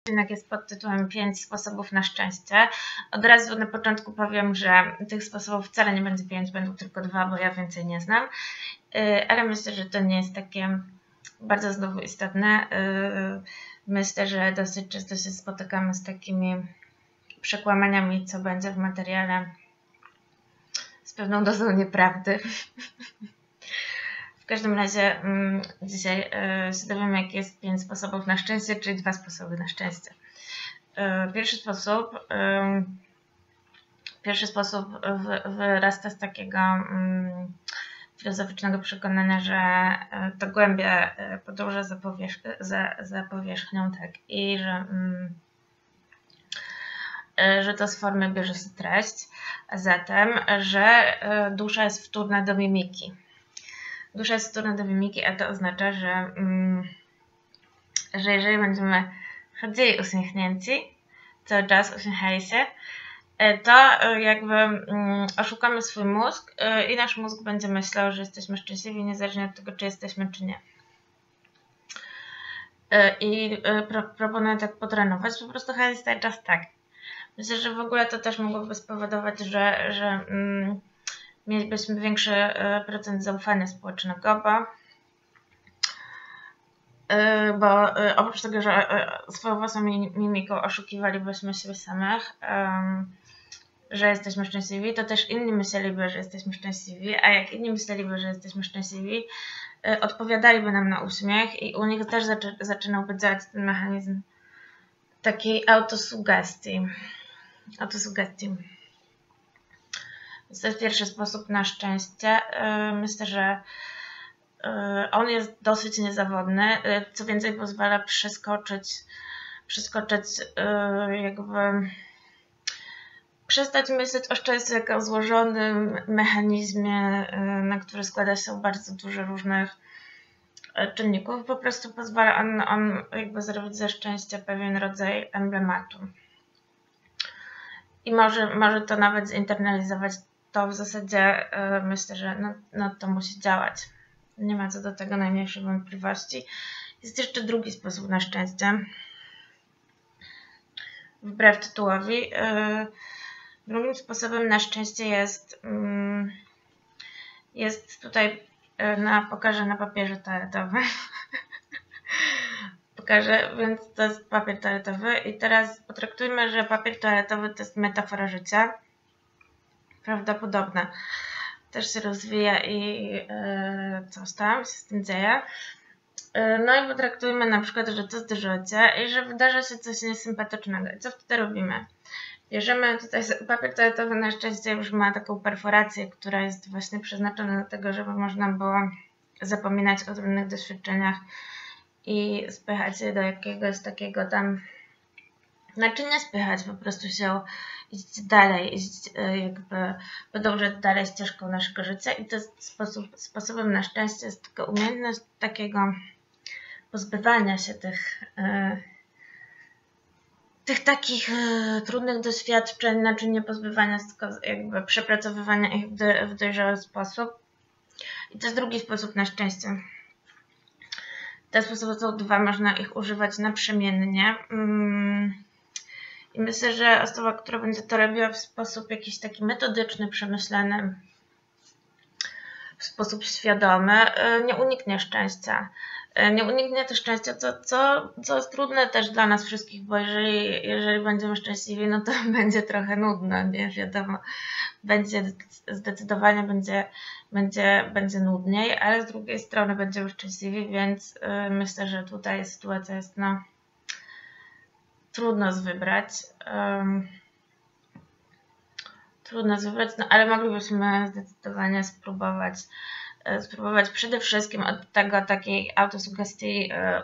odcinek jest pod tytułem 5 sposobów na szczęście. Od razu na początku powiem, że tych sposobów wcale nie będzie 5, będą tylko dwa, bo ja więcej nie znam. Y, ale myślę, że to nie jest takie bardzo znowu istotne. Y, myślę, że dosyć często się spotykamy z takimi przekłamaniami, co będzie w materiale z pewną dozą nieprawdy. Każdym razie um, dzisiaj y, się dowiemy, jakie jest pięć sposobów na szczęście, czyli dwa sposoby na szczęście. Y, pierwszy sposób, y, pierwszy sposób w, wyrasta z takiego um, filozoficznego przekonania, że to głębie podąża za, za, za powierzchnią, tak, i że um, że to z formy bierze się treść, a zatem, że dusza jest wtórna do mimiki. Dusza jest wtórna do mimiki, a to oznacza, że, mm, że jeżeli będziemy chodzili uśmiechnięci, cały czas uśmiechali się, e, to e, jakby mm, oszukamy swój mózg e, i nasz mózg będzie myślał, że jesteśmy szczęśliwi, niezależnie od tego, czy jesteśmy, czy nie. I pro, proponuję tak potrenować, po prostu chodzić cały czas tak. Myślę, że w ogóle to też mogłoby spowodować, że, że mm, mielibyśmy większy e, procent zaufania społecznego, bo, e, bo e, oprócz tego, że swoją własną mimiką oszukiwalibyśmy siebie samych, że jesteśmy szczęśliwi, to też inni myśleliby, że jesteśmy szczęśliwi, a jak inni myśleliby, że jesteśmy szczęśliwi, odpowiadaliby nam na uśmiech i u nich też zaczynałby działać ten mechanizm takiej autosugestii. autosugestii. To jest pierwszy sposób na szczęście. Y, myślę, że y, on jest dosyć niezawodny. Y, co więcej, pozwala przeskoczyć, przeskoczyć jakby przestać myśleć o szczęściu jako o złożonym mechanizmie, na który składa się bardzo dużo różnych czynników. Po prostu pozwala on, on jakby zrobić ze szczęścia pewien rodzaj emblematu. I może, może to nawet zinternalizować to w zasadzie e, myślę, że no, no to musi działać. Nie ma co do tego najmniejszej wątpliwości. Jest jeszcze drugi sposób na szczęście. Wbrew tytułowi. E, drugim sposobem na szczęście jest, mm, jest tutaj e, na, pokażę na papierze toaletowym. pokażę, więc to jest papier toaletowy i teraz potraktujmy, że papier toaletowy to jest metafora życia prawdopodobne. Też się rozwija i yy, coś tam się z tym dzieje. Yy, no i potraktujmy na przykład, że to życie i że wydarza się coś niesympatycznego. I co wtedy robimy? Bierzemy tutaj papier toaletowy na szczęście już ma taką perforację, która jest właśnie przeznaczona do tego, żeby można było zapominać o trudnych doświadczeniach i spychać je do jakiegoś takiego tam, znaczy nie spychać, po prostu się iść dalej, iść e, jakby podążać dalej ścieżką naszego życia i to jest sposób, sposobem na szczęście jest tylko umiejętność takiego pozbywania się tych e, tych takich e, trudnych doświadczeń, znaczy nie pozbywania, tylko jakby przepracowywania ich w, dojrzały sposób. I to jest drugi sposób na szczęście. Te sposoby są dwa, można ich używać naprzemiennie. Mm i myślę, że osoba, która będzie to robiła w sposób jakiś taki metodyczny, przemyślany, w sposób świadomy, y, nie uniknie szczęścia. Y, nie uniknie też szczęścia, co, co, co jest trudne też dla nas wszystkich, bo jeżeli, jeżeli będziemy szczęśliwi, no to będzie trochę nudno, nie wiadomo. Będzie zdecydowanie będzie, będzie, będzie nudniej, ale z drugiej strony będziemy szczęśliwi, więc yy, myślę, że tutaj sytuacja jest no, trudno jest wybrać. Um, trudno jest wybrać, no ale moglibyśmy zdecydowanie spróbować e, spróbować przede wszystkim od tego takiej autosugestii e,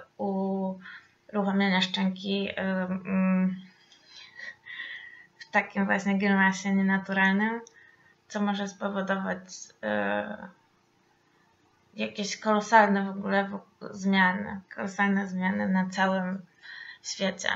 uruchamiania szczęki um, w takim właśnie grymasie nienaturalnym, co może spowodować e, jakieś kolosalne w ogóle zmiany, kolosalne zmiany na całym świecie.